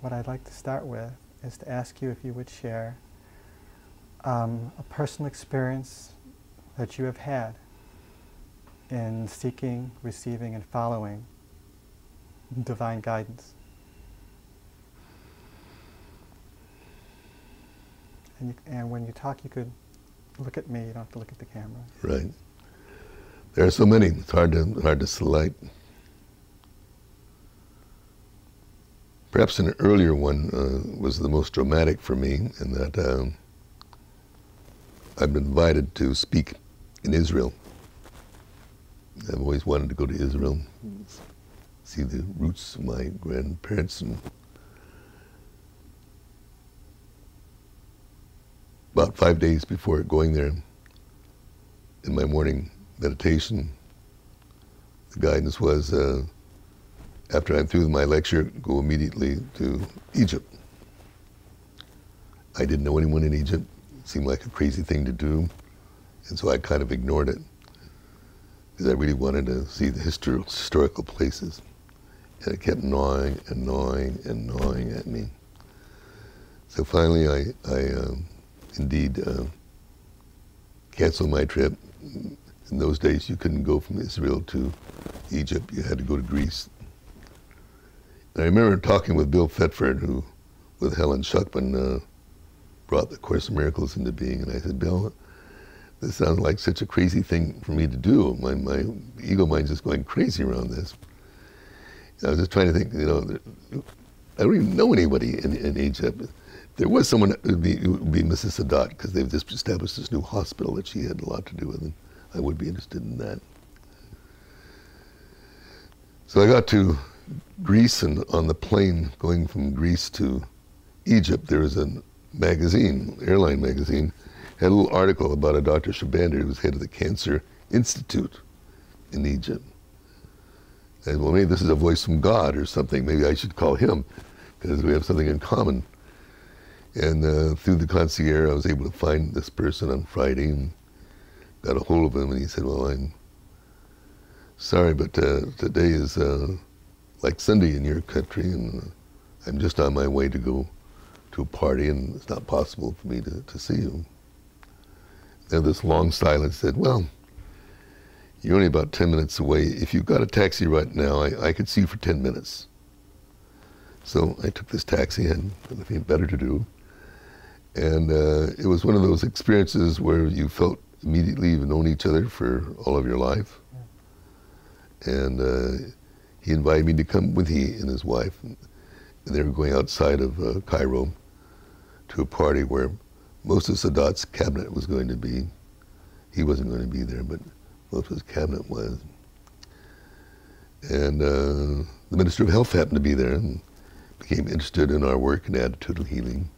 what I'd like to start with is to ask you if you would share um, a personal experience that you have had in seeking, receiving, and following divine guidance. And, you, and when you talk, you could look at me. You don't have to look at the camera. Right. There are so many. It's hard to hard to select. Perhaps an earlier one uh, was the most dramatic for me, in that um, I've been invited to speak in Israel. I've always wanted to go to Israel, see the roots of my grandparents. And about five days before going there, in my morning meditation, the guidance was uh, after I'm through with my lecture, go immediately to Egypt. I didn't know anyone in Egypt. It seemed like a crazy thing to do. And so I kind of ignored it because I really wanted to see the histor- historical places. And it kept gnawing and gnawing and gnawing at me. So finally, I, I uh, indeed uh, canceled my trip. In those days, you couldn't go from Israel to Egypt. You had to go to Greece. And I remember talking with Bill Thetford, who, with Helen Schucman, uh, brought the Course in Miracles into being. And I said, Bill, this sounds like such a crazy thing for me to do. My, my ego mind's just going crazy around this. I was just trying to think, you know, I don't even know anybody in, in Egypt. There was someone that would be, would be Mrs. Sadat, because they've just established this new hospital that she had a lot to do with, and I would be interested in that. So I got to Greece, and on the plane going from Greece to Egypt, there was a magazine, airline magazine, had a little article about a Dr. Shabandar who was head of the Cancer Institute in Egypt. And well, maybe this is a voice from God or something. Maybe I should call him because we have something in common. And uh, through the concierge, I was able to find this person on Friday and got a hold of him. And he said, "Well, I'm sorry, but uh, today is uh, like Sunday in your country, and I'm just on my way to go to a party, and it's not possible for me to, to see you." Then this long silence said, "Well." You're only about 10 minutes away. If you've got a taxi right now, I, I could see you for 10 minutes. So I took this taxi and nothing better to do. And uh, it was one of those experiences where you felt immediately you've known each other for all of your life. And uh, he invited me to come with he and his wife. And they were going outside of uh, Cairo to a party where most of Sadat's cabinet was going to be. He wasn't going to be there, but most of his cabinet was. And uh, the Minister of Health happened to be there and became interested in our work in attitudinal healing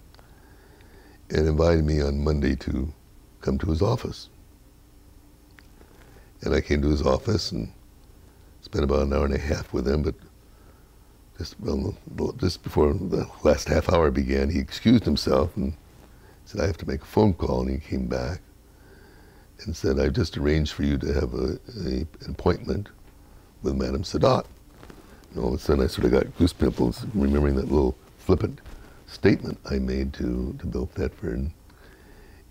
and invited me on Monday to come to his office. And I came to his office and spent about an hour and a half with him, but just, well, just before the last half hour began, he excused himself and said, I have to make a phone call, and he came back and said, I've just arranged for you to have a, a, an appointment with Madame Sadat. And all of a sudden I sort of got goose pimples remembering that little flippant statement I made to, to Bill Thetford.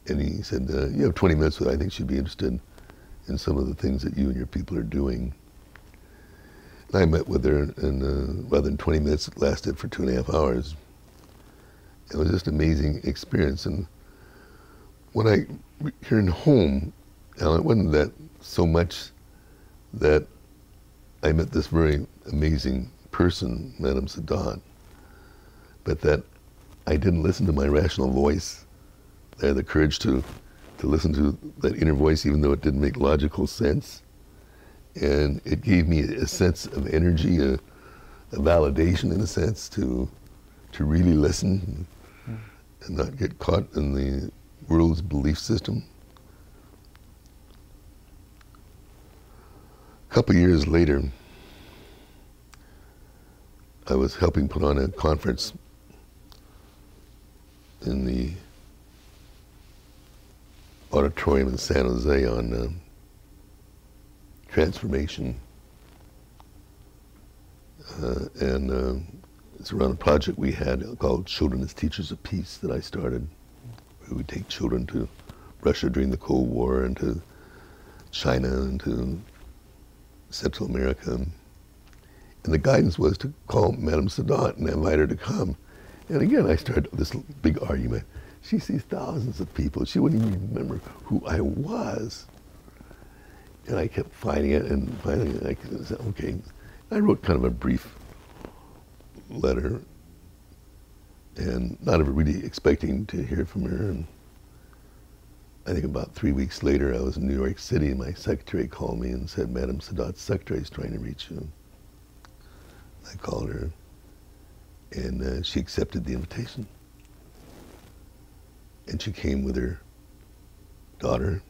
And he said, uh, you have 20 minutes, with I think she'd be interested in some of the things that you and your people are doing. I met with her, and uh, rather than 20 minutes, it lasted for two and a half hours. It was just an amazing experience. And when I returned home, now, it wasn't that so much that I met this very amazing person, Madame Sadat, but that I didn't listen to my rational voice. I had the courage to, to listen to that inner voice, even though it didn't make logical sense. And it gave me a sense of energy, a, a validation in a sense, to, to really listen and not get caught in the world's belief system. A couple years later, I was helping put on a conference in the auditorium in San Jose on uh, transformation. Uh, and uh, it's around a project we had called Children as Teachers of Peace that I started. We would take children to Russia during the Cold War and to China and to Central America. And the guidance was to call Madame Sadat and invite her to come. And again, I started this big argument. She sees thousands of people. She wouldn't even remember who I was. And I kept finding it, and finally I said, okay. I wrote kind of a brief letter, and not ever really expecting to hear from her. And I think about three weeks later, I was in New York City, and my secretary called me and said, Madam Sadat's secretary is trying to reach you. I called her, and uh, she accepted the invitation. And she came with her daughter,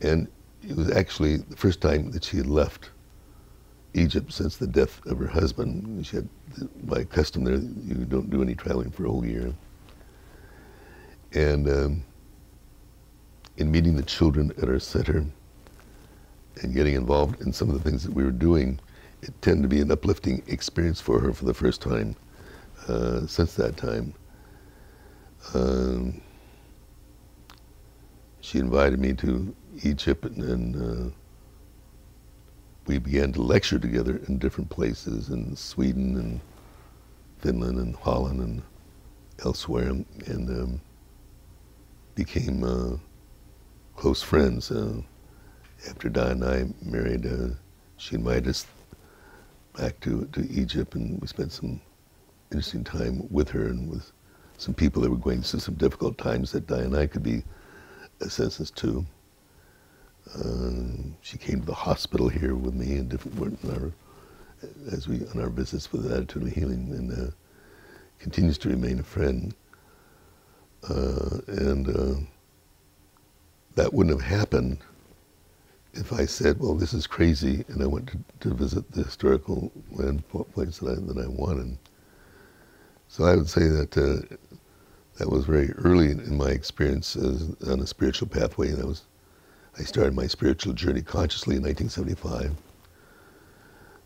and it was actually the first time that she had left Egypt since the death of her husband. She had, by custom there, you don't do any traveling for a whole year. And um, in meeting the children at our center and getting involved in some of the things that we were doing, it tended to be an uplifting experience for her for the first time uh, since that time. Um, she invited me to Egypt and, and uh, we began to lecture together in different places in Sweden and Finland and Holland and elsewhere and um, became uh, close friends. Uh, after Diane and I married, uh, she invited us back to, to Egypt and we spent some interesting time with her and with some people that were going through some difficult times that Diane and I could be a census to. Uh, she came to the hospital here with me and different our, as we on our visits with attitudinal healing and uh, continues to remain a friend. Uh, and uh, that wouldn't have happened if I said, "Well, this is crazy," and I went to, to visit the historical land place that I that I wanted. So I would say that uh, that was very early in my experience as, on a spiritual pathway. That was I started my spiritual journey consciously in 1975.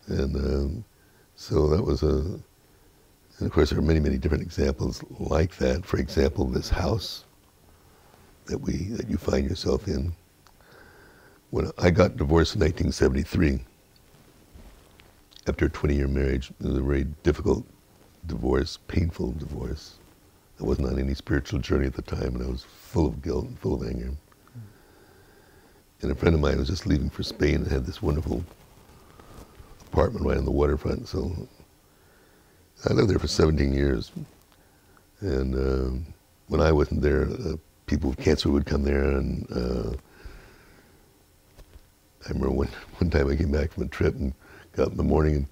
And um, so that was a, and of course there are many, many different examples like that. For example, this house that we, that you find yourself in. When I got divorced in 1973, after a 20 year marriage, it was a very difficult divorce, painful divorce. I wasn't on any spiritual journey at the time, and I was full of guilt and full of anger. And a friend of mine was just leaving for Spain and had this wonderful apartment right on the waterfront. So I lived there for 17 years. And uh, when I wasn't there, uh, people with cancer would come there. And uh, I remember one, one time I came back from a trip and got up in the morning and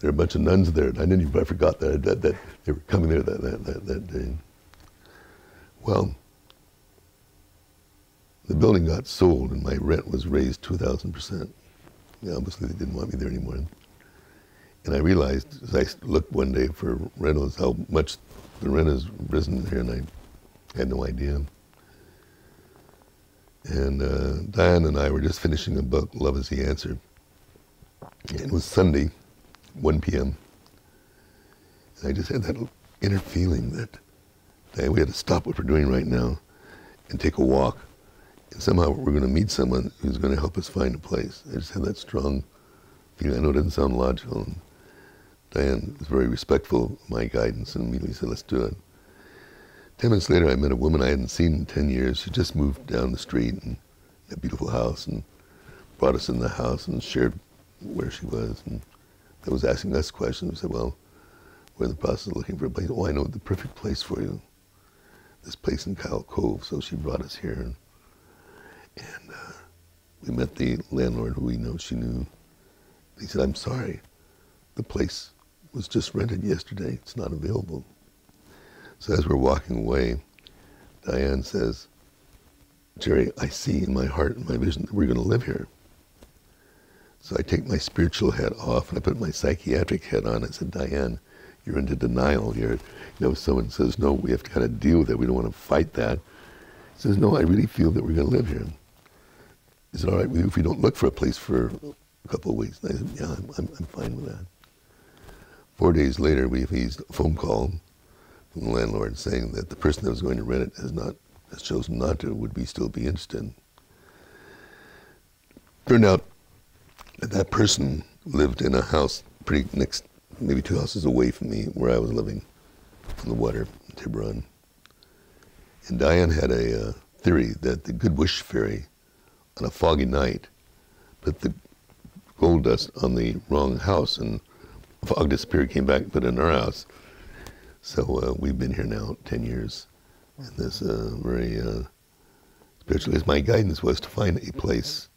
there were a bunch of nuns there. And I didn't even, I forgot that, that, that they were coming there that, that, that, that day. Well, the building got sold and my rent was raised 2,000%. Obviously, they didn't want me there anymore. And I realized as I looked one day for rentals how much the rent has risen here, and I had no idea. And uh, Diane and I were just finishing a book, Love is the Answer. It was Sunday, 1 p.m. And I just had that inner feeling that we had to stop what we're doing right now and take a walk somehow we're going to meet someone who's going to help us find a place. I just had that strong feeling. I know it doesn't sound logical. And Diane was very respectful of my guidance and immediately said, let's do it. Ten minutes later, I met a woman I hadn't seen in 10 years. She just moved down the street in a beautiful house and brought us in the house and shared where she was. And I was asking us questions. We said, well, we're in the process of looking for a place. Oh, I know the perfect place for you. This place in Kyle Cove. So she brought us here. And uh, we met the landlord who we know she knew. He said, I'm sorry, the place was just rented yesterday. It's not available. So as we're walking away, Diane says, Jerry, I see in my heart and my vision that we're going to live here. So I take my spiritual hat off and I put my psychiatric hat on. I said, Diane, you're into denial. You're, you know, someone says, no, we have to kind of deal with it. We don't want to fight that. He says, no, I really feel that we're going to live here. Is it all right with you if we don't look for a place for a couple of weeks? And I said, yeah, I'm, I'm, I'm fine with that. Four days later, we received a phone call from the landlord saying that the person that was going to rent it has not has chosen not to. Would we still be interested? Turned out that that person lived in a house pretty next, maybe two houses away from me, where I was living, on the water, in Tiburon. And Diane had a uh, theory that the Good Wish Fairy, on a foggy night, put the gold dust on the wrong house, and fog disappeared, came back, put it in our house. So uh, we've been here now 10 years. And this uh, very uh, spiritual, my guidance was to find a place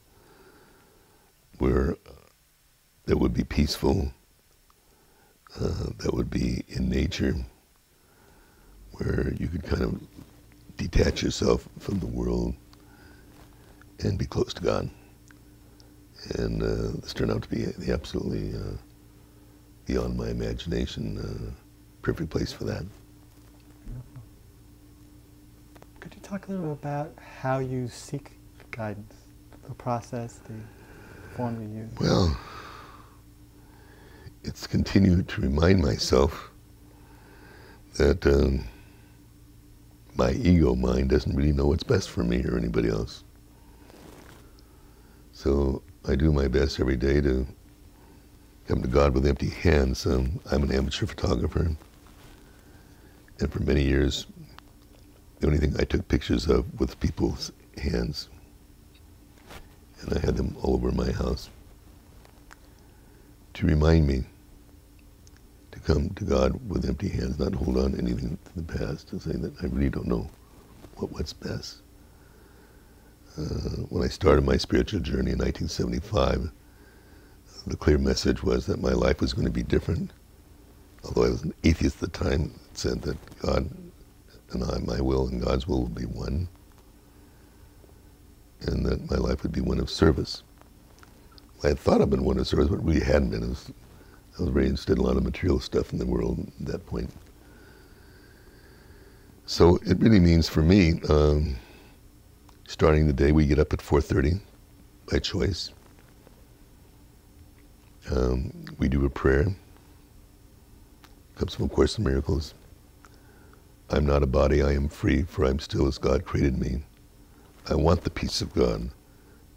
where that would be peaceful, uh, that would be in nature, where you could kind of detach yourself from the world and be close to God. And uh, this turned out to be the absolutely uh, beyond my imagination, uh, perfect place for that. Could you talk a little bit about how you seek guidance, the process, the form you use? Well, it's continued to remind myself that um, my ego mind doesn't really know what's best for me or anybody else. So I do my best every day to come to God with empty hands. Um, I'm an amateur photographer, and for many years, the only thing I took pictures of was people's hands, and I had them all over my house to remind me to come to God with empty hands, not hold on to anything to the past, to say that I really don't know what, what's best. Uh, when I started my spiritual journey in 1975, the clear message was that my life was going to be different. Although I was an atheist at the time, it said that God and I, my will and God's will would be one, and that my life would be one of service. I had thought I'd been one of service, but really hadn't been. I was, I was very interested in a lot of material stuff in the world at that point. So it really means for me, um, starting the day, we get up at 4.30 by choice. Um, we do a prayer. Comes from A Course in Miracles. I'm not a body, I am free, for I'm still as God created me. I want the peace of God.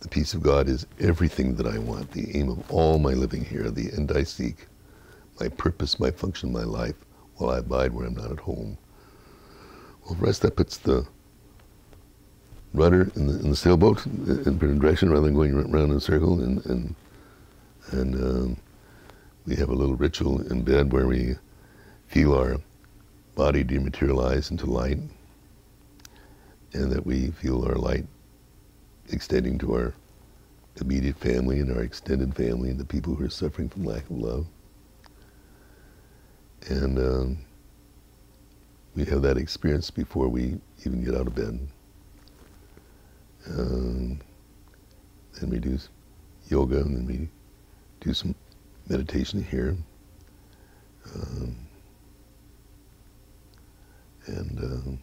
The peace of God is everything that I want, the aim of all my living here, the end I seek, my purpose, my function, my life, while I abide where I'm not at home. Well, rest that puts the rudder in the, in the sailboat in a direction rather than going around in a circle. And, and, and um, we have a little ritual in bed where we feel our body dematerialize into light and that we feel our light extending to our immediate family and our extended family and the people who are suffering from lack of love. And um, we have that experience before we even get out of bed. Um, then we do yoga, and then we do some meditation here. Um, and um,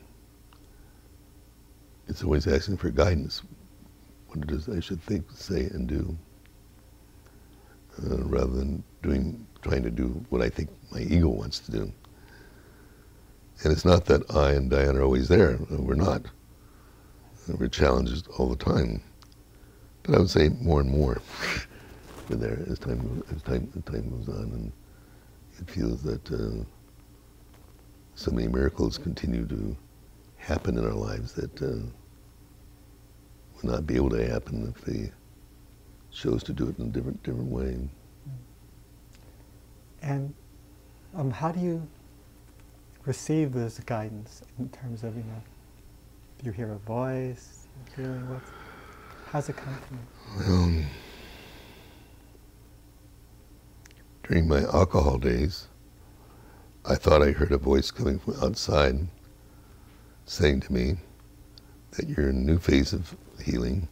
it's always asking for guidance, what it is I should think, say, and do, uh, rather than doing, trying to do what I think my ego wants to do. And it's not that I and Diane are always there. We're not. We're challenged all the time. But I would say more and more we're there as time as time as time moves on, and it feels that uh, so many miracles continue to happen in our lives that uh, would not be able to happen if they chose to do it in a different different way. And um, how do you receive this guidance in terms of, you know, do you hear a voice, a feeling? What, how's it come from? Um, during my alcohol days, I thought I heard a voice coming from outside saying to me that you're in a new phase of healing.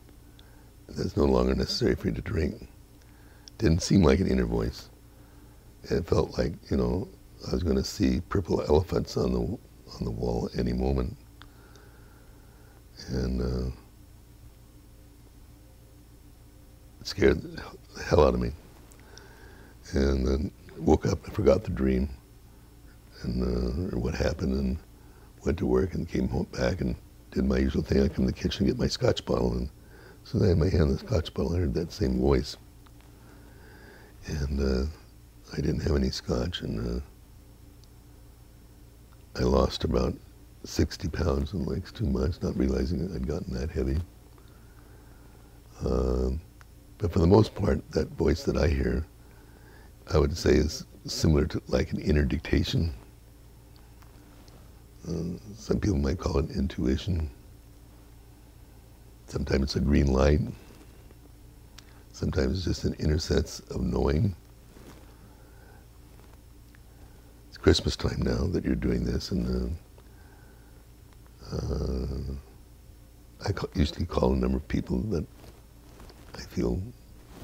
That's no longer necessary for you to drink. Didn't seem like an inner voice. It felt like, you know, I was going to see purple elephants on the on the wall any moment, and uh, it scared the hell out of me. And then woke up, and forgot the dream and uh, what happened, and went to work and came home back and did my usual thing. I come to the kitchen, and get my scotch bottle, and so I had my hand on the scotch bottle. I heard that same voice, and uh, I didn't have any scotch, and uh, I lost about 60 pounds in like two months, not realizing I'd gotten that heavy. Um, but for the most part, that voice that I hear, I would say is similar to like an inner dictation. Uh, some people might call it intuition. Sometimes it's a green light. Sometimes it's just an inner sense of knowing. It's Christmas time now that you're doing this, and uh, I call, usually call a number of people that I feel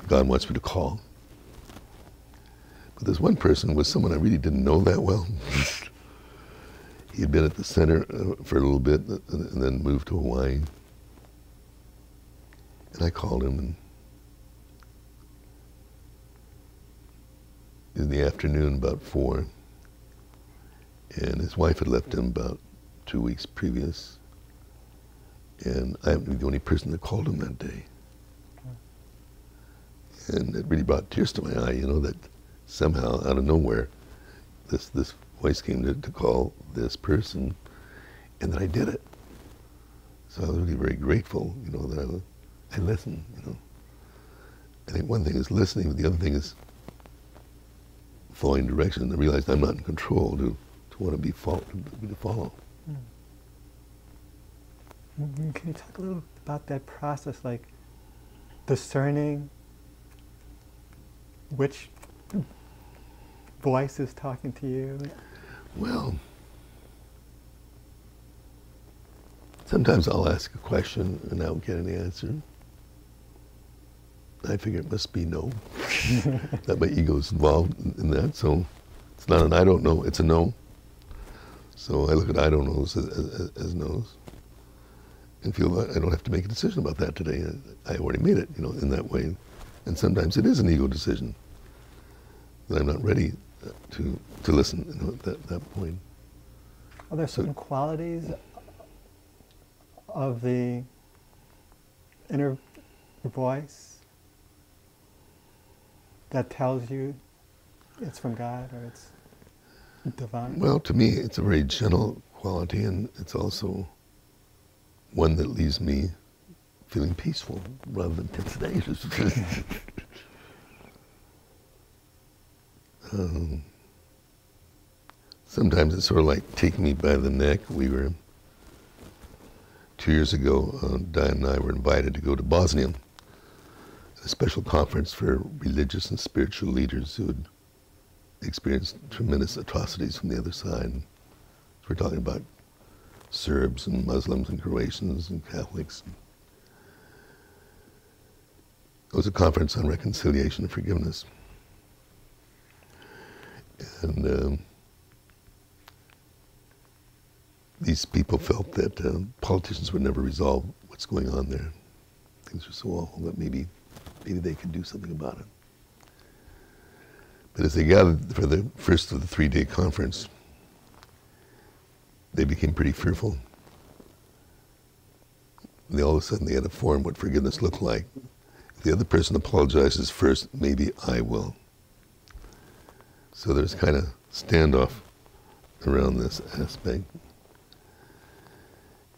God wants me to call. But there's one person was someone I really didn't know that well. he had been at the center uh, for a little bit and then moved to Hawaii. And I called him and in the afternoon about four. And his wife had left him about two weeks previous. And I happened to be the only person that called him that day. And it really brought tears to my eye, you know, that somehow out of nowhere, this, this voice came to, to call this person, and that I did it. So I was really very grateful, you know, that I, I listened, you know. I think one thing is listening, but the other thing is following direction. I realized I'm not in control to, to want to be, follow, to follow. Can you talk a little about that process, like discerning which voice is talking to you? Well, sometimes I'll ask a question and I don't get an answer. I figure it must be no. that my ego's involved in that, so it's not an I don't know, it's a no. So I look at I don't knows as, as, as no's and feel I don't have to make a decision about that today. I already made it, you know, in that way. And sometimes it is an ego decision that I'm not ready to to listen you know, at that, that point. Are there certain so, qualities of the inner voice that tells you it's from God or it's divine? Well, to me, it's a very gentle quality, and it's also one that leaves me feeling peaceful rather than tense. um, sometimes it's sort of like taking me by the neck. We were, two years ago, uh, Diane and I were invited to go to Bosnia, a special conference for religious and spiritual leaders who had experienced tremendous atrocities from the other side. We're talking about Serbs and Muslims and Croatians and Catholics. It was a conference on reconciliation and forgiveness. And um, these people felt that uh, politicians would never resolve what's going on there. Things are so awful that maybe, maybe they could do something about it. But as they gathered for the first of the three-day conference, they became pretty fearful. They all of a sudden they had to form what forgiveness looked like. If the other person apologizes first, maybe I will. So there's kind of standoff around this aspect.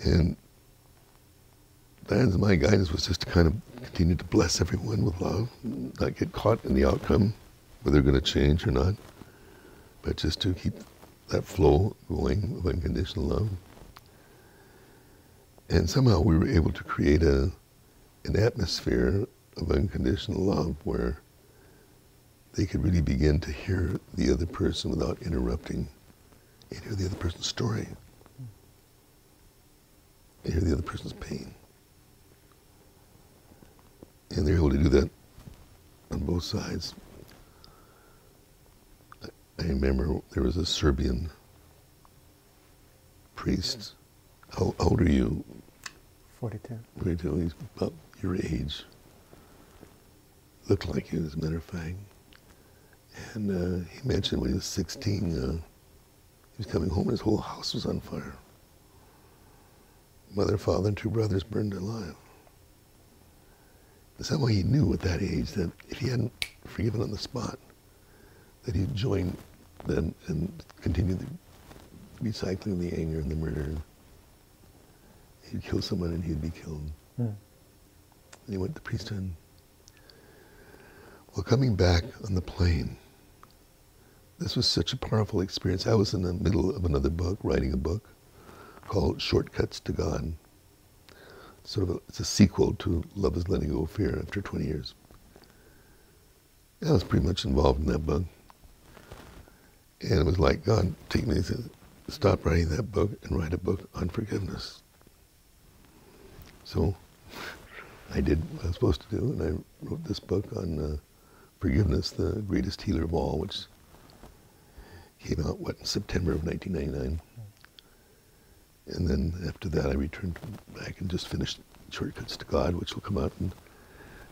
And Diane's my guidance was just to kind of continue to bless everyone with love, not get caught in the outcome, whether they're going to change or not, but just to keep that flow going of unconditional love. And somehow we were able to create a, an atmosphere of unconditional love where they could really begin to hear the other person without interrupting and hear the other person's story and hear the other person's pain. And they're able to do that on both sides. I remember there was a Serbian priest. How, old are you? 42. 42. He's about your age. Looked like you, as a matter of fact. And uh, he mentioned when he was 16, uh, he was coming home and his whole house was on fire. Mother, father, and two brothers burned alive. Somehow he knew at that age that if he hadn't forgiven on the spot, that he'd join them and continue the recycling the anger and the murder. He'd kill someone and he'd be killed. Mm. And he went to priesthood. Well, coming back on the plane, this was such a powerful experience. I was in the middle of another book, writing a book called Shortcuts to God. Sort of a, it's a sequel to Love is Letting Go of Fear after 20 years. I was pretty much involved in that book. And it was like God take me said, stop writing that book and write a book on forgiveness. So I did what I was supposed to do, and I wrote this book on uh, forgiveness, the greatest healer of all, which came out, what, in September of 1999. And then after that, I returned back and just finished Shortcuts to God, which will come out in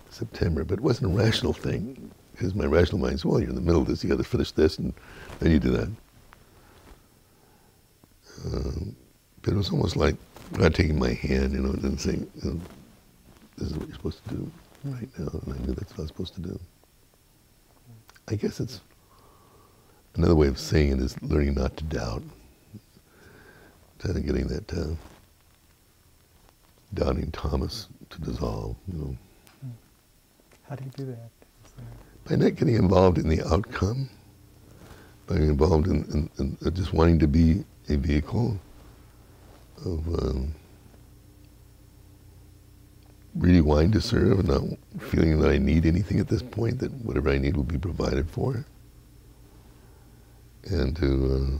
September. But it wasn't a rational thing, because my rational mind says, well, you're in the middle of this, you got to finish this, and then you do that. Um, but it was almost like God taking my hand, you know, and saying, you know, this is what you're supposed to do right now. And I knew that's what I was supposed to do. I guess it's another way of saying it is learning not to doubt. Kind of getting that uh, doubting Thomas to dissolve, you know. How do you do that? By not getting involved in the outcome, by getting involved in, in, in just wanting to be a vehicle of um, really wanting to serve and not feeling that I need anything at this point, that whatever I need will be provided for. And to uh,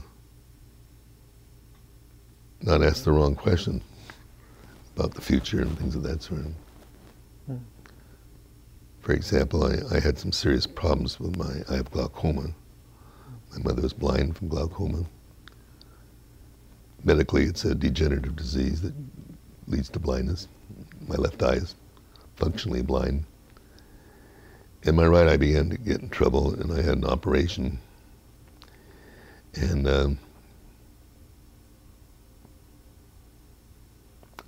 not ask the wrong question about the future and things of that sort. Hmm. For example, I, I had some serious problems with my, I have glaucoma. My mother was blind from glaucoma. Medically, it's a degenerative disease that leads to blindness. My left eye is functionally blind. And my right eye began to get in trouble, and I had an operation. And um,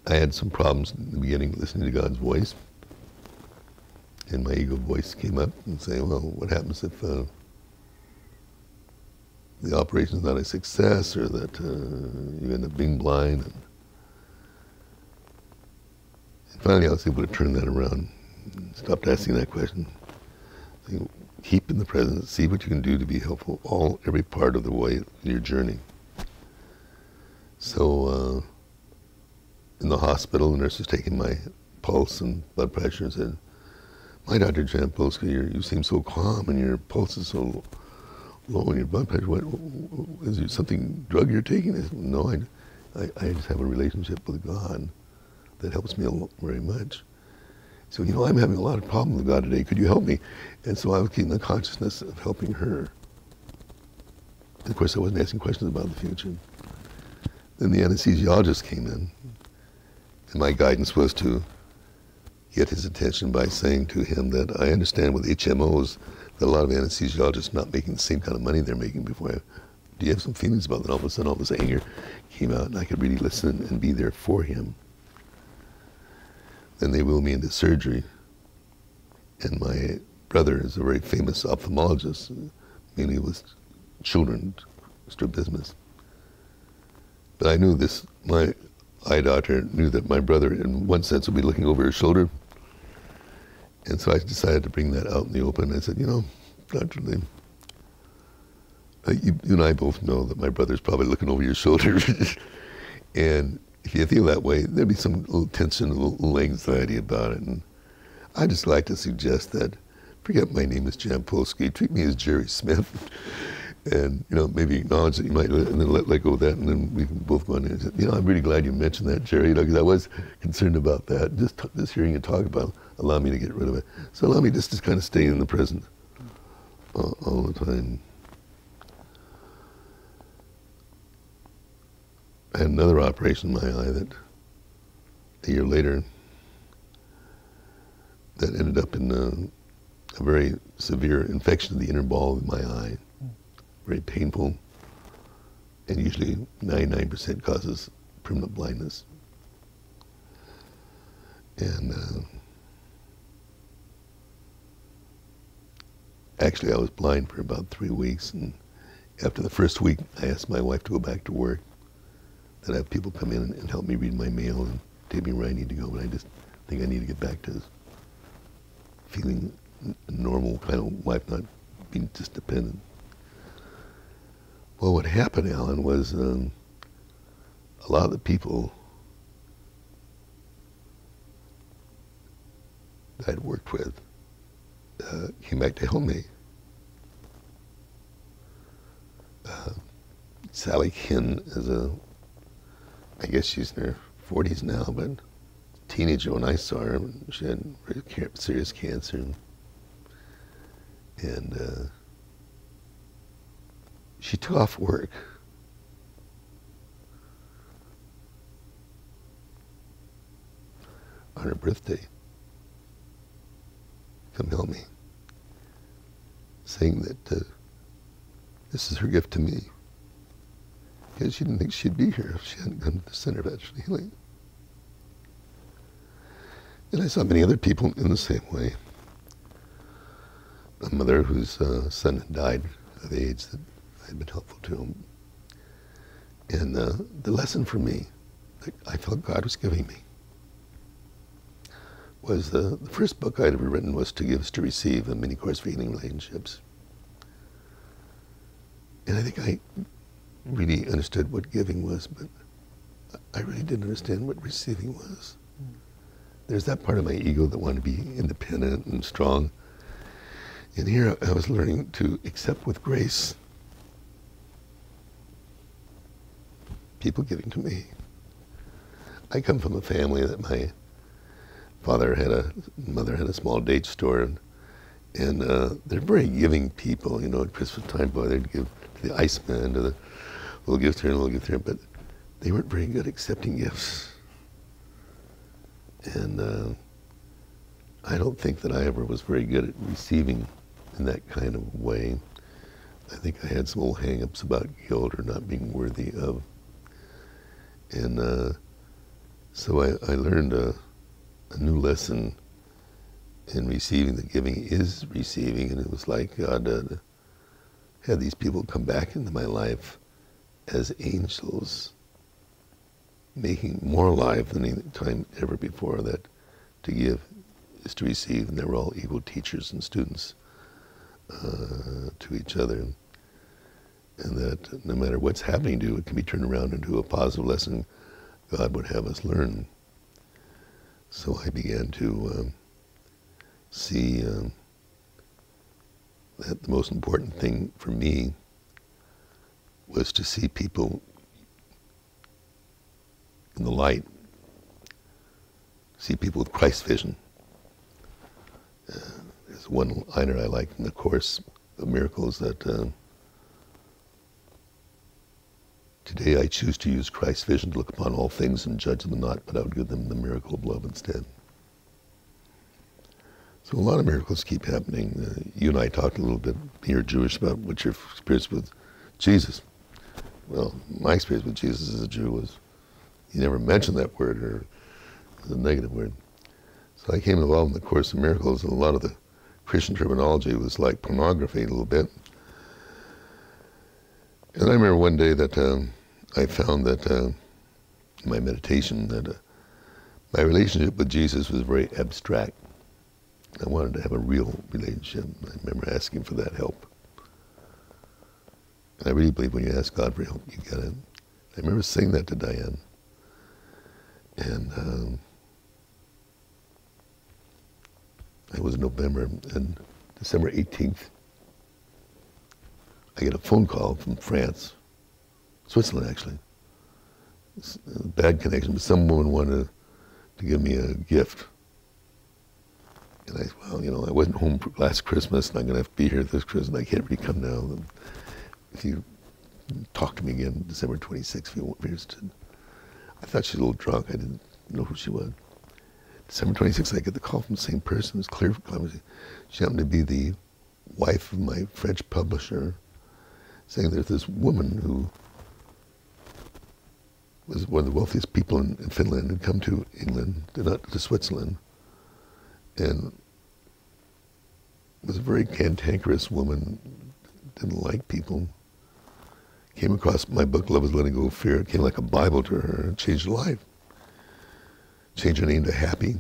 I had some problems in the beginning listening to God's voice. And my ego voice came up and saying, well, what happens if uh, the operation is not a success or that uh, you end up being blind? And, finally, I was able to turn that around. Stopped asking that question. Keep in the present, see what you can do to be helpful all every part of the way in your journey. So uh, in the hospital, the nurse was taking my pulse and blood pressure and said, my Dr. Jampolsky, you seem so calm and your pulse is so low and your blood pressure. What, is there something drug you're taking? I said, no, I, I, I, just have a relationship with God that helps me very much. So, you know, I'm having a lot of problems with God today. Could you help me? And so I was keeping the consciousness of helping her. And of course, I wasn't asking questions about the future. Then the anesthesiologist came in, and my guidance was to get his attention by saying to him that I understand with HMOs that a lot of anesthesiologists are not making the same kind of money they're making before. Do you have some feelings about that? All of a sudden, all this anger came out, and I could really listen and be there for him. Then they wheeled me into surgery, and my brother is a very famous ophthalmologist, mainly with children, strabismus. But I knew this, my eye doctor knew that my brother, in one sense, would be looking over his shoulder and so I decided to bring that out in the open. I said, you know. Lee, uh, you, you, and I both know that my brother's probably looking over your shoulder. and if you feel that way, there'd be some little tension, a little, anxiety about it. And I just like to suggest that forget my name is Jampolsky, treat me as Jerry Smith. and, you know, maybe acknowledge that you might, and then let, let go of that, and then we can both go on. and say, you know, I'm really glad you mentioned that, Jerry, you know, because I was concerned about that. Just, just hearing you talk about it allow me to get rid of it. So allow me just to kind of stay in the present all, all the time. I had another operation in my eye that a year later that ended up in uh, a very severe infection of the inner ball of my eye, very painful, and usually 99% causes permanent blindness. And uh, actually, I was blind for about three weeks, and after the first week, I asked my wife to go back to work. Then I have people come in and help me read my mail and take me where I need to go. But I just think I need to get back to feeling normal kind of life, not being just dependent. Well, what happened, Alan, was um, a lot of the people that I'd worked with uh, came back to help me. Uh, Sally Kinn is a, I guess she's in her 40s now, but teenager when I saw her, she had serious cancer. And uh, she took off work. On her birthday, come help me, saying that uh, this is her gift to me. Because she didn't think she'd be here if she hadn't come to the Center of Attitudinal Healing. And I saw many other people in the same way. A mother whose uh, son had died of AIDS that I had been helpful to him. And uh, the lesson for me that I felt God was giving me was the, the first book I'd ever written was To Give is to Receive, a mini course for healing relationships. And I think I really understood what giving was, but I really didn't understand what receiving was. There's that part of my ego that wanted to be independent and strong. And here I was learning to accept with grace people giving to me. I come from a family that my father had a mother had a small date store, and, and uh, they're very giving people. You know, at Christmas time, boy, they'd give to the Iceman, to the little gift here and little gift here, but they weren't very good accepting gifts. And uh, I don't think that I ever was very good at receiving in that kind of way. I think I had some old hang-ups about guilt or not being worthy of. And uh, so I, I learned a, a, new lesson in receiving the giving is receiving. And it was like God uh, had these people come back into my life as angels, making more alive than any time ever before that to give is to receive. And they were all equal teachers and students uh, to each other. And that no matter what's happening to you, it can be turned around into a positive lesson God would have us learn. So I began to um, see um, that the most important thing for me was to see people in the light, see people with Christ vision. Uh, there's one liner I like in the Course of Miracles that uh, today I choose to use Christ's vision to look upon all things and judge them not, but I would give them the miracle of love instead. So a lot of miracles keep happening. Uh, you and I talked a little bit, you're Jewish, about what your experience with Jesus. Well, my experience with Jesus as a Jew was he never mentioned that word or a negative word. So I came involved in the Course of Miracles, and a lot of the Christian terminology was like pornography a little bit. And I remember one day that um, I found that uh, in my meditation that uh, my relationship with Jesus was very abstract. I wanted to have a real relationship. I remember asking for that help. And I really believe when you ask God for help, you get it. I remember saying that to Diane. And um, it was November, and December 18th, I get a phone call from France, Switzerland actually. Bad connection, but some woman wanted to give me a gift. And I said, well, you know, I wasn't home last Christmas, and I'm going to have to be here this Christmas. I can't really come now if you talk to me again December 26th, if you're interested. I thought she was a little drunk. I didn't know who she was. December 26th, I get the call from the same person. It's clear. She happened to be the wife of my French publisher, saying there's this woman who was one of the wealthiest people in, in Finland and come to England, not to Switzerland, and was a very cantankerous woman, didn't like people. Came across my book, Love is Letting Go of Fear. It came like a Bible to her. Changed her life. Changed her name to Happy.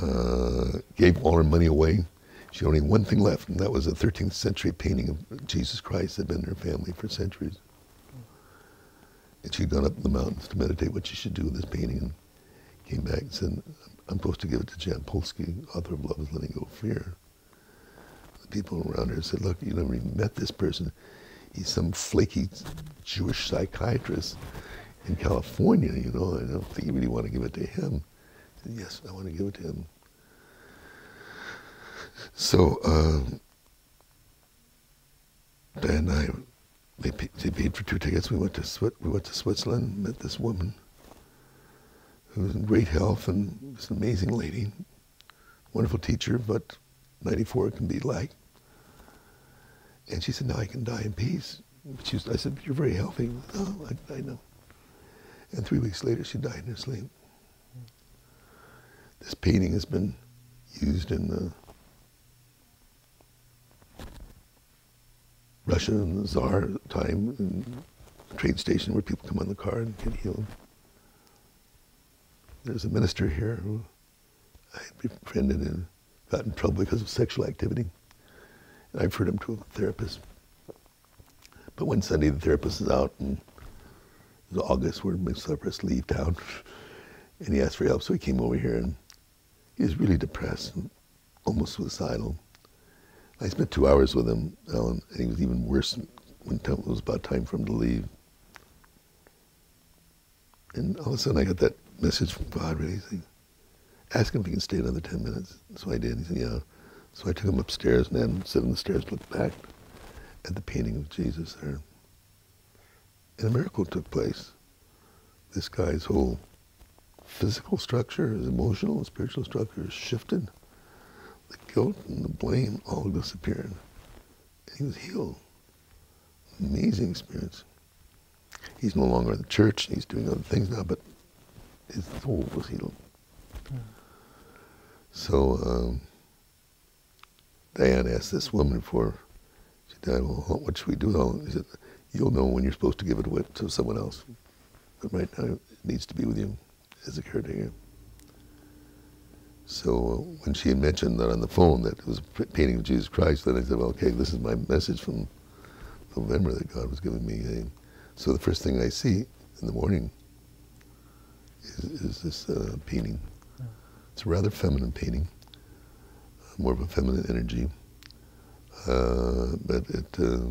Uh, gave all her money away. She only had one thing left, and that was a 13th century painting of Jesus Christ that had been in her family for centuries. And she'd gone up in the mountains to meditate what she should do with this painting and came back and said, I'm supposed to give it to Jampolsky, author of Love is Letting Go of Fear. The people around her said, look, you never even met this person. He's some flaky Jewish psychiatrist in California, you know. I don't think you really want to give it to him. Said, yes, I want to give it to him. So, um, Diane and I they paid, for two tickets. We went to we went to Switzerland. Met this woman who was in great health and was an amazing lady, wonderful teacher, but 94 can be like. And she said, "Now I can die in peace." She was, I said, "You're very healthy." Oh, I, I know. And three weeks later, she died in her sleep. This painting has been used in the Russia and the Tsar time, and a train station where people come on the car and get healed. There's a minister here who I befriended and got in trouble because of sexual activity. And I referred him to a therapist. But one Sunday, the therapist is out, and it was August, where most of leave town. And he asked for help, so he came over here, and he was really depressed and almost suicidal. I spent two hours with him, Alan, and he was even worse when it was about time for him to leave. And all of a sudden, I got that message from God, really, saying, ask him if he can stay another 10 minutes. So I did. He said, yeah. So I took him upstairs and then sat on the stairs, looked back at the painting of Jesus there. And a miracle took place. This guy's whole physical structure, his emotional and spiritual structure shifted the guilt and the blame all disappeared. And he was healed. Amazing experience. He's no longer in the church, he's doing other things now, but his soul was healed. So um, Diane asked this woman for, she said, well, what should we do? He said, you'll know when you're supposed to give it away to someone else. But right now, it needs to be with you as a caretaker. So when she had mentioned that on the phone that it was a painting of Jesus Christ, then I said, well, okay, this is my message from November that God was giving me. So the first thing I see in the morning is, is this uh, painting. It's a rather feminine painting, uh, more of a feminine energy, uh, but it. Uh,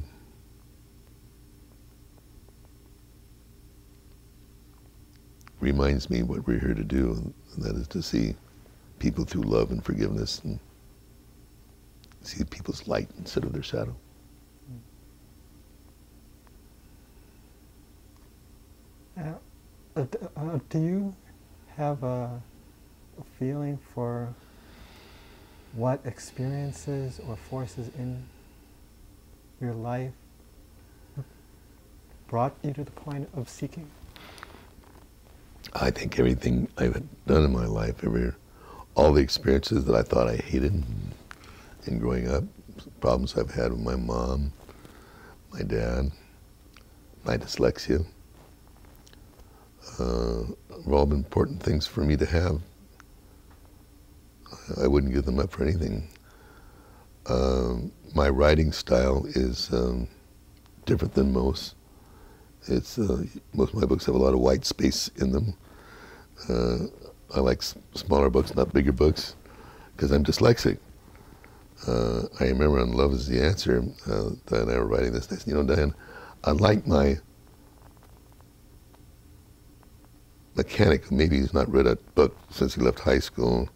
reminds me what we're here to do, and that is to see people through love and forgiveness and see people's light instead of their shadow. Uh, uh, uh, do you have a, a feeling for what experiences or forces in your life brought you to the point of seeking? I think everything I've done in my life, every all the experiences that I thought I hated in growing up, problems I've had with my mom, my dad, my dyslexia, uh, have all been important things for me to have. I wouldn't give them up for anything. Um, my writing style is um, different than most. It's uh, most of my books have a lot of white space in them. Uh, I like smaller books, not bigger books, because I'm dyslexic. Uh, I remember on Love is the Answer, uh, Diane and I were writing this. I said, you know, Diane, I'd like my mechanic, who maybe he's not read a book since he left high school,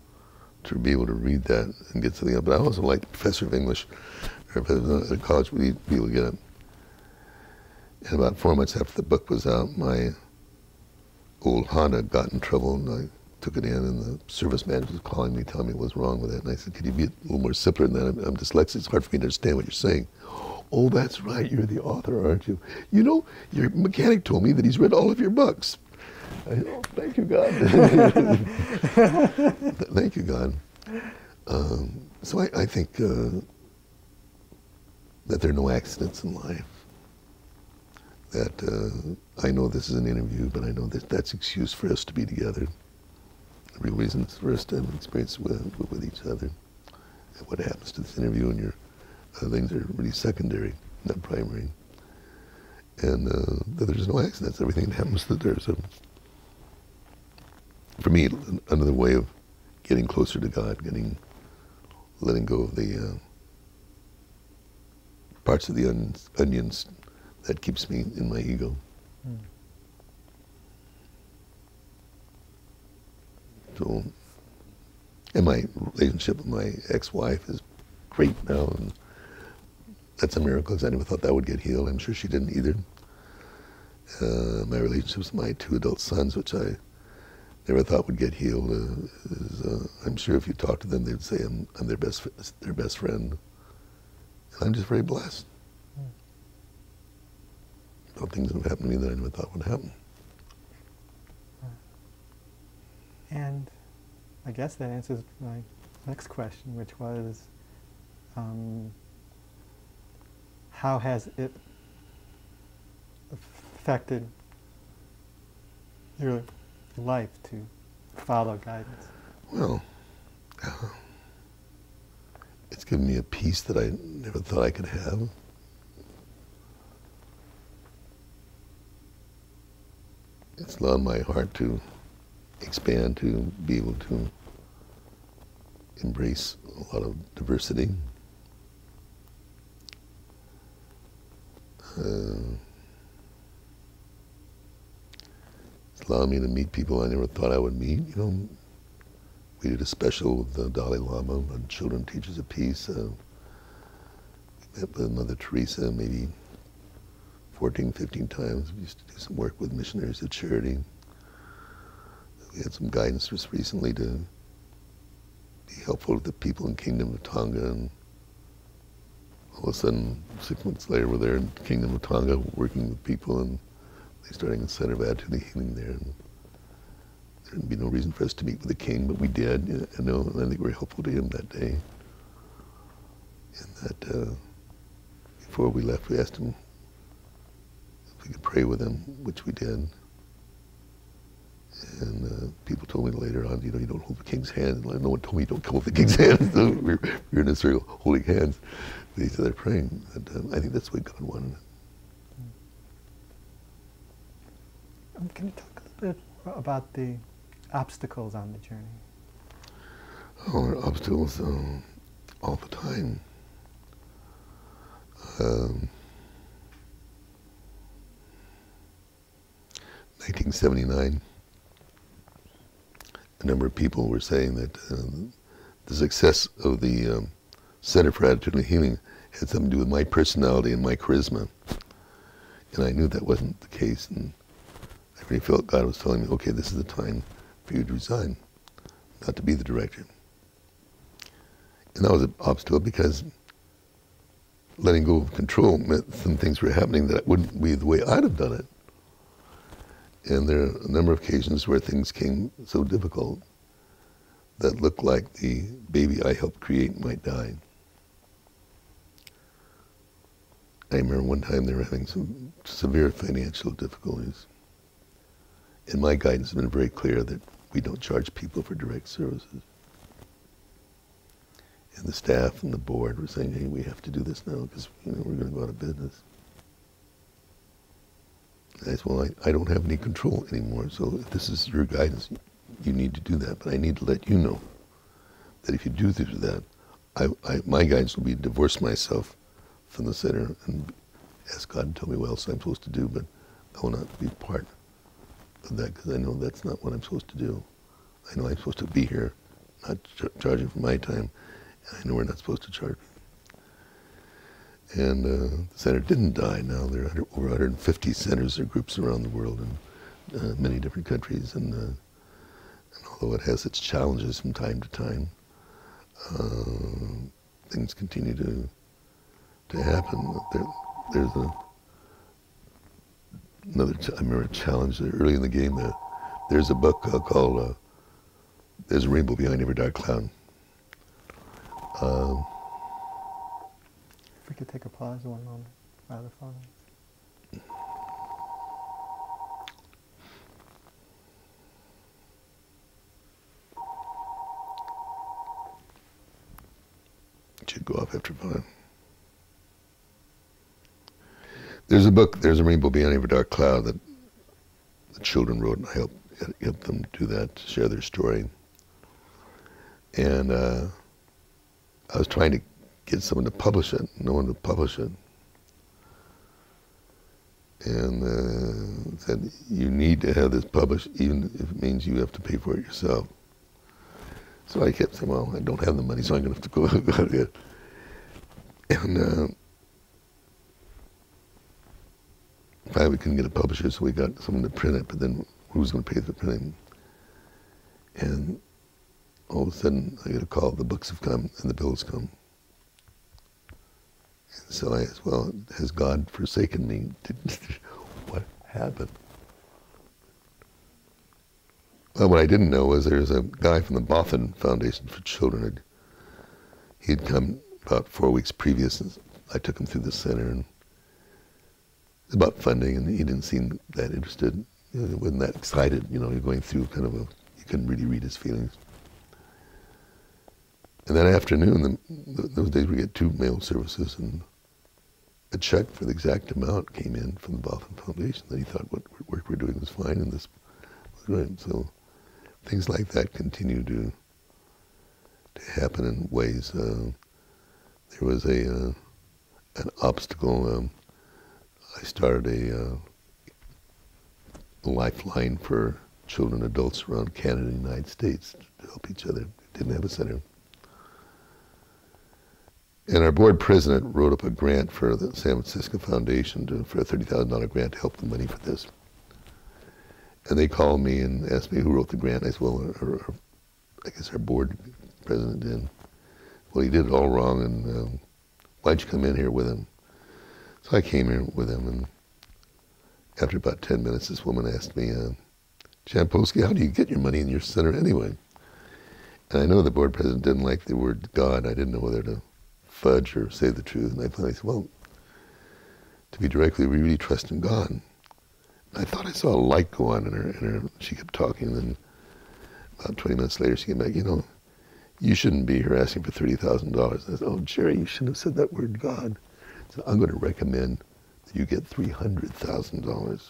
to be able to read that and get something up. But I also like the professor of English at college, we be able to get it. And about four months after the book was out, my old Honda got in trouble, and I took it in, and the service manager was calling me, telling me what was wrong with it. And I said, "Could you be a little more simpler than that? I'm, I'm dyslexic. It's hard for me to understand what you're saying." Oh, that's right. You're the author, aren't you? You know, your mechanic told me that he's read all of your books. I, oh, thank you, God. thank you, God. Um, so I, I think uh, that there are no accidents in life. That uh, I know this is an interview, but I know that that's excuse for us to be together. The real reason is for us an experience with, with each other. And what happens to this interview and your uh, things are really secondary, not primary. And uh, there's no accidents. Everything that happens that there's a, for me, another way of getting closer to God, getting, letting go of the uh, parts of the onions, onions that keeps me in my ego. Mm. And my relationship with my ex-wife is great now, and that's a miracle because I never thought that would get healed. I'm sure she didn't either. Uh, my relationships with my two adult sons, which I never thought would get healed, uh, is, uh, I'm sure if you talk to them, they'd say I'm, I'm their best their best friend. And I'm just very blessed. About things have happened to me that I never thought would happen. And I guess that answers my next question, which was, um, how has it affected your life to follow guidance? Well, uh, it's given me a peace that I never thought I could have. It's allowed my heart to expand, to be able to embrace a lot of diversity. Uh, it's allowed me to meet people I never thought I would meet. You know, we did a special with the Dalai Lama on Children Teachers of Peace. Uh, we met with Mother Teresa maybe 14, 15 times. We used to do some work with missionaries of charity. We had some guidance just recently to be helpful to the people in Kingdom of Tonga. And all of a sudden, six months later, we're there in Kingdom of Tonga working with people, and they're starting a center of Attitudinal Healing there. And there'd be no reason for us to meet with the king, but we did. You know, and I think we were helpful to him that day. And that uh, before we left, we asked him if we could pray with him, which we did. And uh, people told me later on, you know, you don't hold the king's hand. No one told me you don't hold the king's hand. so we were, we were in a circle holding hands with each other praying. And um, I think that's what God wanted. Um, can you talk a little bit about the obstacles on the journey? Oh, there are obstacles um, all the time. Um, 1979 a number of people were saying that um, the success of the um, Center for Attitudinal Healing had something to do with my personality and my charisma. And I knew that wasn't the case. And I really felt God was telling me, okay, this is the time for you to resign, not to be the director. And that was an obstacle because letting go of control meant some things were happening that wouldn't be the way I'd have done it. And there are a number of occasions where things came so difficult that looked like the baby I helped create might die. I remember one time they were having some severe financial difficulties. And my guidance has been very clear that we don't charge people for direct services. And the staff and the board were saying, hey, we have to do this now because you know, we're going to go out of business. I said, well, I, I don't have any control anymore, so if this is your guidance, you need to do that. But I need to let you know that if you do that, I, I, my guidance will be to divorce myself from the center and ask God to tell me what else I'm supposed to do, but I will not be part of that because I know that's not what I'm supposed to do. I know I'm supposed to be here, not ch charging for my time, and I know we're not supposed to charge and uh, the center didn't die. Now there are over 150 centers or groups around the world in uh, many different countries. And And although it has its challenges from time to time, uh, things continue to to happen. There, there's a another. I remember a challenge early in the game. That there's a book uh, called uh, "There's a Rainbow Behind Every Dark Cloud." Um, If we could take a pause one moment while the phone. it should go off after five. There's a book. There's a Rainbow Behind Every Dark Cloud that the children wrote, and I helped help them do that, share their story. And uh, I was trying to get someone to publish it, no one to publish it. And uh, said, you need to have this published, even if it means you have to pay for it yourself. So I kept saying, well, I don't have the money, so I'm going to have to go, out get And uh, finally we couldn't get a publisher, so we got someone to print it, but then who's going to pay for printing? And all of a sudden, I get a call, the books have come and the bills come. And so I asked, well, has God forsaken me? what happened? Well, what I didn't know was there was a guy from the Bothin Foundation for Children. He'd come about four weeks previous, and I took him through the center, and about funding, and he didn't seem that interested. He wasn't that excited. You know, you're going through kind of a, you couldn't really read his feelings. And that afternoon, the, those days we get two mail services, and a check for the exact amount came in from the Bothin Foundation that he thought what work we're doing was fine, and this was right. So things like that continue to to happen in ways. Uh, there was a uh, an obstacle. Um, I started a, uh, lifeline for children and adults around Canada and the United States to help each other. Didn't have a center. And our board president wrote up a grant for the San Francisco Foundation to, for a $30,000 grant to help the money for this. And they called me and asked me who wrote the grant. I said, well, our, our, I guess our board president did. Well, he did it all wrong, and um, why'd you come in here with him? So I came here with him, and after about 10 minutes, this woman asked me, uh, Jampolsky, how do you get your money in your center anyway? And I know the board president didn't like the word God. I didn't know whether to fudge or say the truth. And I finally said, well, to be directly, we really trust in God. And I thought I saw a light go on in her, in her. She kept talking. And then about 20 minutes later, she came back, you know, you shouldn't be here asking for $30,000. I said, oh, Jerry, you shouldn't have said that word God. I said, I'm going to recommend that you get $300,000.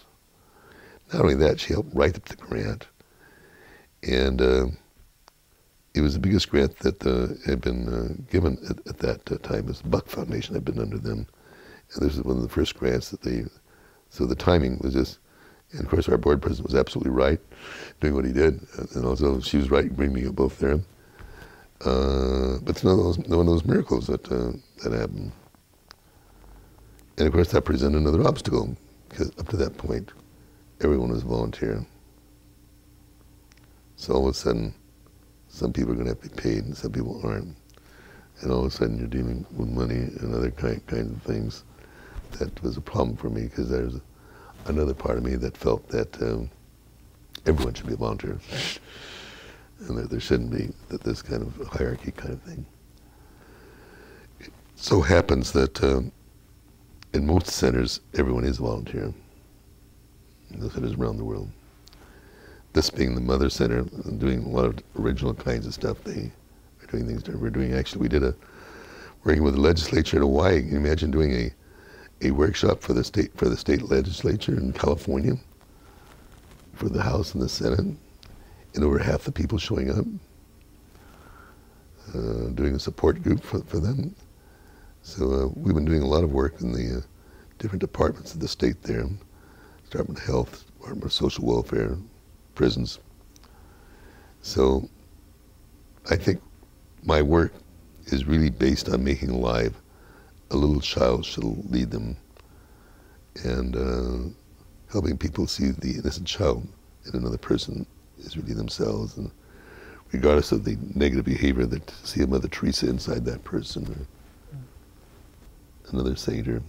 Not only that, she helped write up the grant. And uh, it was the biggest grant that uh, had been uh, given at, at that uh, time. It was the Buck Foundation had been under them. And this was one of the first grants that they, so the timing was just, and of course our board president was absolutely right doing what he did. And also she was right bringing me both there. Uh, but it's one of those, one of those miracles that, uh, that happened. And of course that presented another obstacle because up to that point, everyone was volunteer. So all of a sudden, some people are going to have to be paid and some people aren't. And all of a sudden you're dealing with money and other kind, kinds of things. That was a problem for me because there's another part of me that felt that um, everyone should be a volunteer. and that there shouldn't be that this kind of hierarchy kind of thing. It so happens that um, in most centers, everyone is a volunteer. The centers around the world this being the mother center, doing a lot of original kinds of stuff. They are doing things that we're doing. Actually, we did a working with the legislature in Hawaii. Can you imagine doing a a workshop for the state for the state legislature in California for the House and the Senate, and over half the people showing up, uh, doing a support group for, for them. So uh, we've been doing a lot of work in the uh, different departments of the state there, Department of Health, Department of Social Welfare, prisons. So I think my work is really based on making alive a little child shall lead them and uh, helping people see the innocent child in another person is really themselves, and regardless of the negative behavior that see a Mother Teresa inside that person, or another saint, or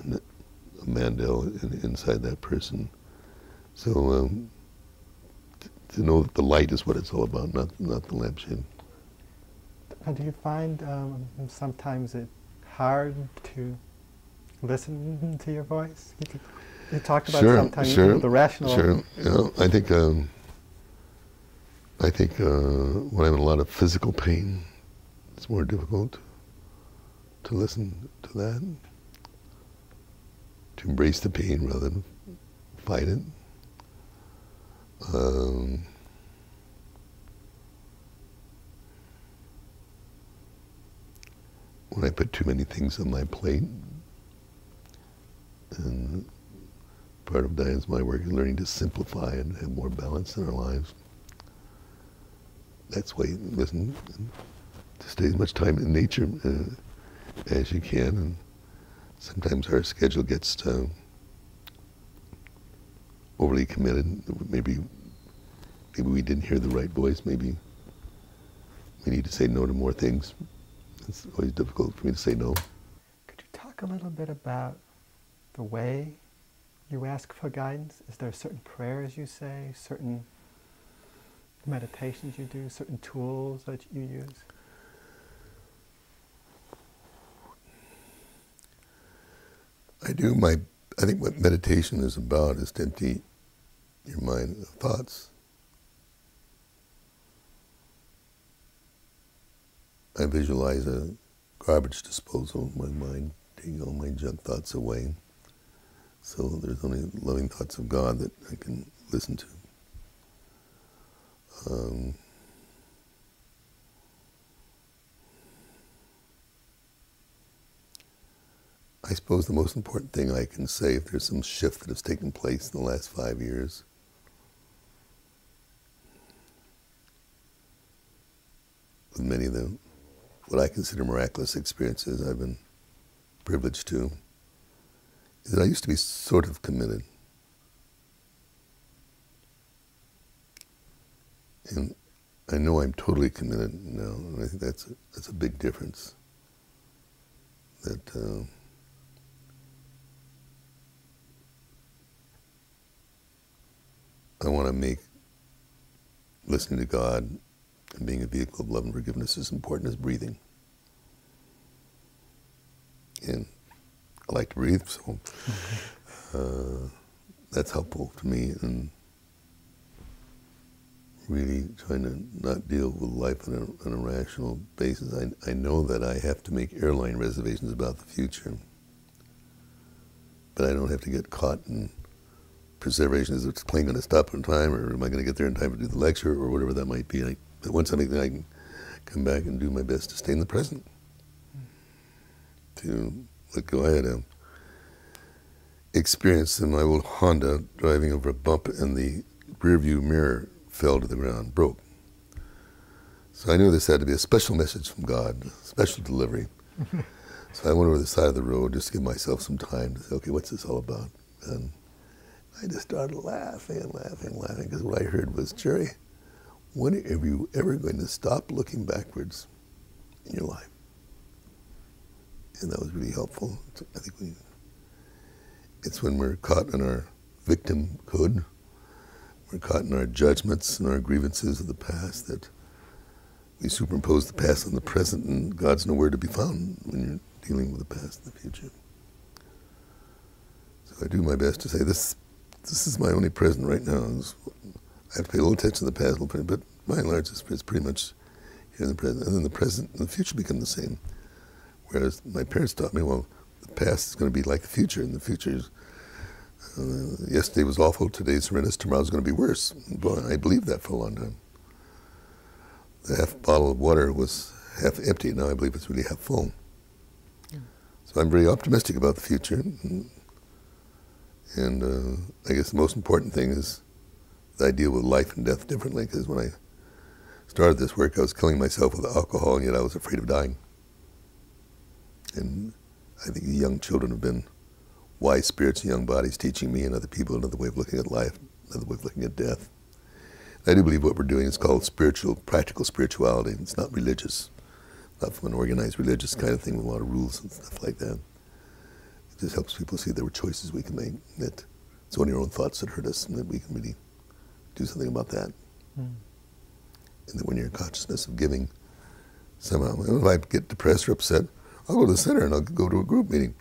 a Mandela in, inside that person. So um, to know that the light is what it's all about, not not the lampshade. Do you find um, sometimes it hard to listen to your voice? You, you talked about Sure, sometimes sure, the rational. Sure. You know, I think um, I think uh, when I'm in a lot of physical pain, it's more difficult to listen to that, to embrace the pain rather than fight it. Um, when I put too many things on my plate, and part of Diane's my work is learning to simplify and have more balance in our lives. That's why you listen to stay as much time in nature uh, as you can, and sometimes our schedule gets uh, overly committed. Maybe maybe we didn't hear the right voice. Maybe we need to say no to more things. It's always difficult for me to say no. Could you talk a little bit about the way you ask for guidance? Is there certain prayers you say, certain meditations you do, certain tools that you use? I do my. I think what meditation is about is to empty your mind of thoughts. I visualize a garbage disposal in my mind, taking all my junk thoughts away. So there's only loving thoughts of God that I can listen to. Um, I suppose the most important thing I can say, if there's some shift that has taken place in the last five years, with many of the what I consider miraculous experiences I've been privileged to, is that I used to be sort of committed. And I know I'm totally committed now, and I think that's a, that's a big difference. That uh, I want to make listening to God and being a vehicle of love and forgiveness as important as breathing. And I like to breathe, so uh, that's helpful to me in really trying to not deal with life on, a, on a rational basis. I, I know that I have to make airline reservations about the future, but I don't have to get caught in preservation. Is the plane going to stop in time, or am I going to get there in time to do the lecture, or whatever that might be? I, I want something that I can come back and do my best to stay in the present. To let go. I had a experience in my old Honda driving over a bump, and the rear view mirror fell to the ground, broke. So I knew this had to be a special message from God, special delivery. so I went over the side of the road just to give myself some time to say, okay, what's this all about? And I just started laughing and laughing and laughing because what I heard was, Jerry, when are you ever going to stop looking backwards in your life? And that was really helpful. I think we, it's when we're caught in our victimhood, we're caught in our judgments and our grievances of the past that we superimpose the past on the present, and God's nowhere to be found when you're dealing with the past and the future. So I do my best to say this. This is my only present right now. I have to pay a little attention to the past, but by and large, it's, pretty much here in the present. And then the present and the future become the same. Whereas my parents taught me, well, the past is going to be like the future, and the future is, uh, yesterday was awful, today's horrendous, tomorrow's going to be worse. Well, I believed that for a long time. The half bottle of water was half empty, now I believe it's really half full. Yeah. So I'm very optimistic about the future. And, and uh, I guess the most important thing is that I deal with life and death differently because when I started this work, I was killing myself with alcohol, and yet I was afraid of dying. And I think the young children have been wise spirits and young bodies teaching me and other people another way of looking at life, another way of looking at death. I do believe what we're doing is called spiritual, practical spirituality. It's not religious, not from an organized religious kind of thing with a lot of rules and stuff like that. It just helps people see there were choices we can make, that it's only our own thoughts that hurt us, and that we can really do something about that. Mm. And that when you're in consciousness of giving, somehow, if I get depressed or upset, I'll go to the center and I'll go to a group meeting.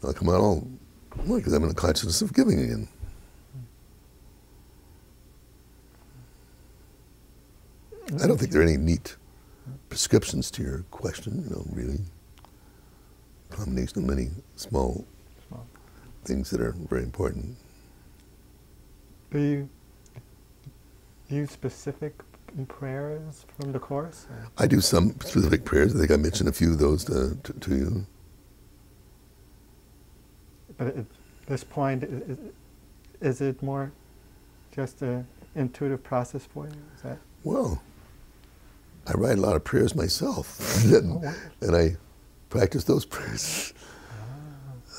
And I'll come out all, because I'm in the consciousness of giving again. I don't think there are any neat prescriptions to your question, you know, really. Combination of many small, small. things that are very important. Do you use specific prayers from the Course? I do some specific prayers. I think I mentioned a few of those to, to, to you. But at this point, is, is it more just an intuitive process for you? Is that? Well, I write a lot of prayers myself, and, oh, and, I practice those prayers.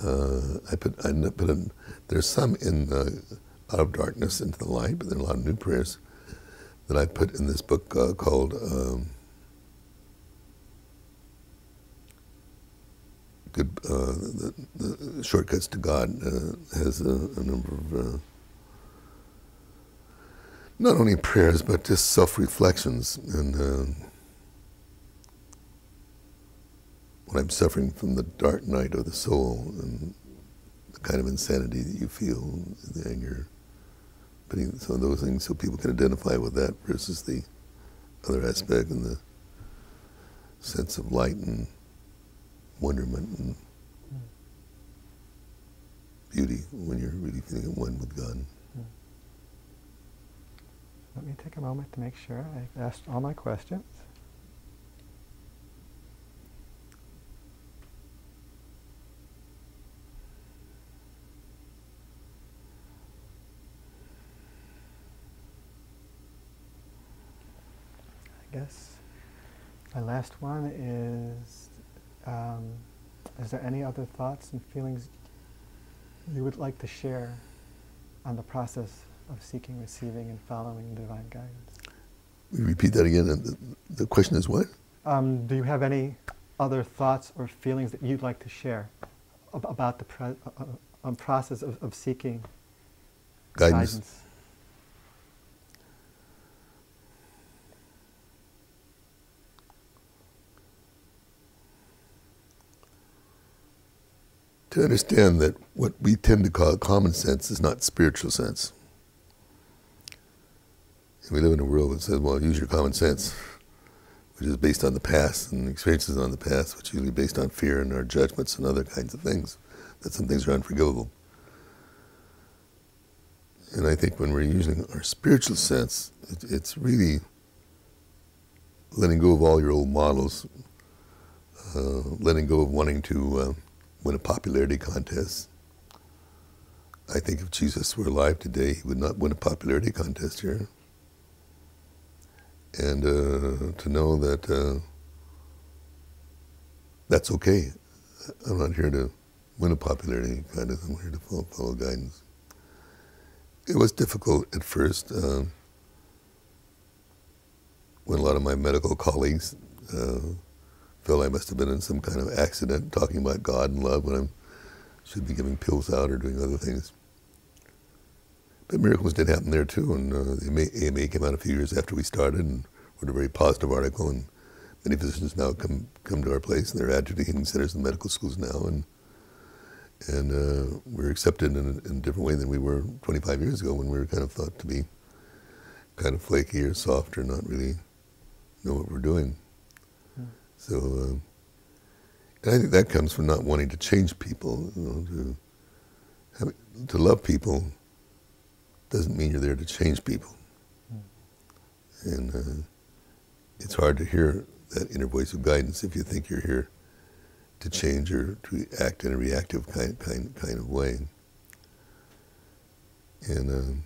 Uh, I put, I put in, there's some in uh, out of darkness into the light, but there are a lot of new prayers that I put in this book uh, called um, "Good uh, the, the, Shortcuts to God." Uh, has a, a, number of uh, not only prayers but just self-reflections and uh, when I'm suffering from the dark night of the soul and the kind of insanity that you feel, the anger, putting some of those things so people can identify with that versus the other aspect and the sense of light and wonderment and beauty when you're really feeling at one with God. Hmm. Let me take a moment to make sure I've asked all my questions. I guess my last one is, um, is there any other thoughts and feelings you would like to share on the process of seeking, receiving, and following divine guidance. We repeat that again. The, the question is what? Um, do you have any other thoughts or feelings that you'd like to share ab- about the pre- uh um, process of, of seeking guidance? guidance? To understand that what we tend to call common sense is not spiritual sense. We live in a world that says, well, use your common sense, which is based on the past and experiences on the past, which is usually based on fear and our judgments and other kinds of things, that some things are unforgivable. And I think when we're using our spiritual sense, it, it's really letting go of all your old models, uh, letting go of wanting to uh, win a popularity contest. I think if Jesus were alive today, he would not win a popularity contest here and uh, to know that uh, that's okay. I'm not here to win a popularity contest. I'm here to follow, follow guidance. It was difficult at first uh, when a lot of my medical colleagues felt I must have been in some kind of accident talking about God and love when I should be giving pills out or doing other things. But miracles did happen there too, and uh, the AMA came out a few years after we started and wrote a very positive article, and many physicians now come come to our place, and they're attitudinal centers in medical schools now, and and uh, we're accepted in a, in a, different way than we were 25 years ago when we were kind of thought to be kind of flaky or soft or not really know what we're doing. So, uh, and I think that comes from not wanting to change people, you know, to have, to love people doesn't mean you're there to change people. Mm. And uh, it's hard to hear that inner voice of guidance if you think you're here to change or to act in a reactive kind kind kind of way. And um,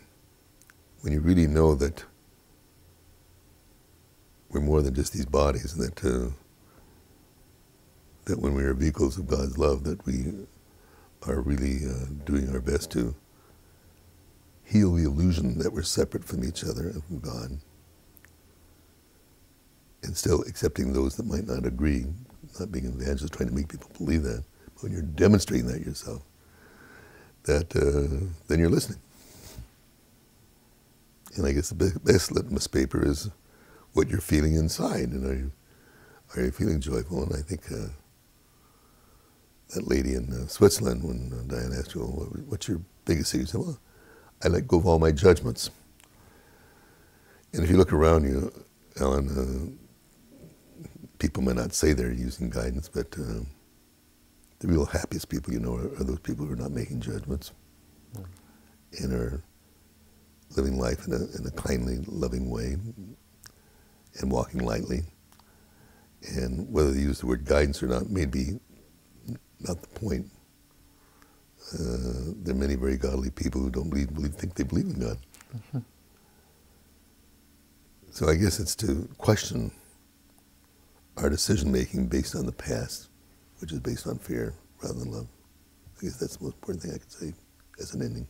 when you really know that we're more than just these bodies, and that uh, that when we are vehicles of God's love, that we are really uh, doing our best to heal the illusion that we're separate from each other and from God. And still accepting those that might not agree, not being an evangelist trying to make people believe that. But when you're demonstrating that yourself, that uh, then you're listening. And I guess the best litmus paper is what you're feeling inside, and are you are you feeling joyful? And I think uh, that lady in uh, Switzerland, when uh, Diane asked her, well, "What's your biggest secret?" She said, "Well, I let go of all my judgments." And if you look around you, Ellen, uh, people may not say they're using guidance, but uh, the real happiest people you know are, are, those people who are not making judgments mm. and are living life in a, in a kindly, loving way and walking lightly. And whether they use the word guidance or not may be not the point. Uh, there are many very godly people who don't believe, believe think they believe in God. Mm-hmm. So I guess it's to question our decision making based on the past, which is based on fear rather than love. I guess that's the most important thing I could say as an ending.